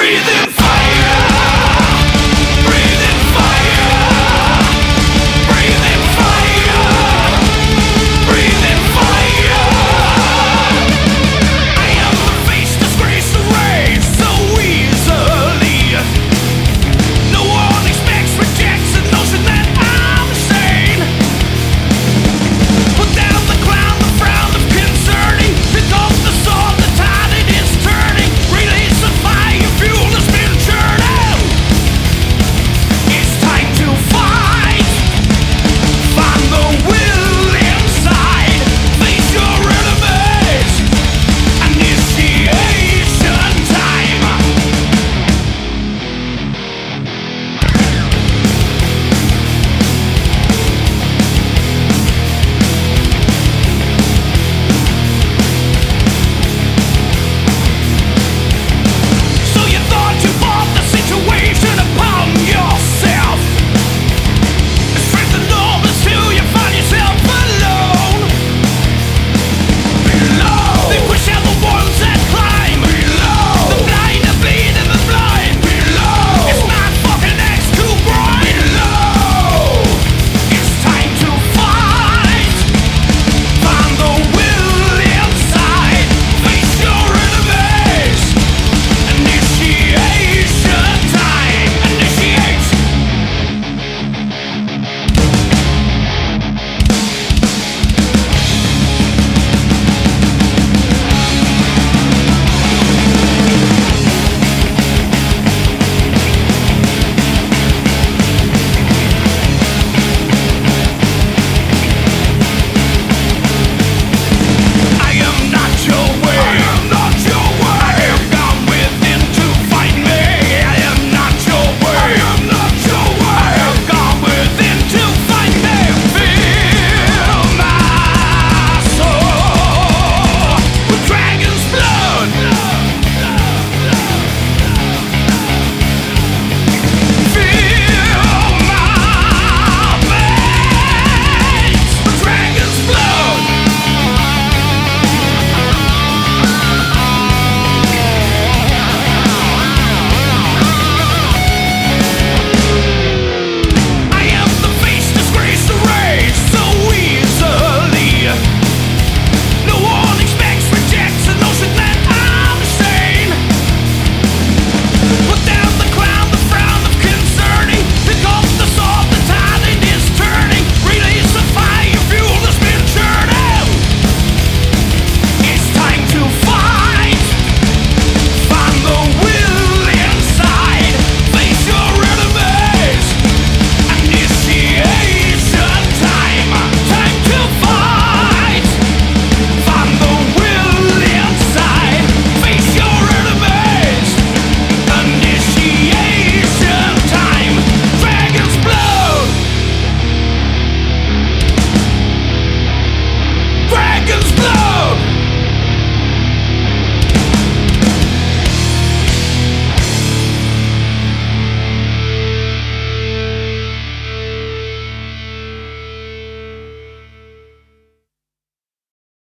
breathing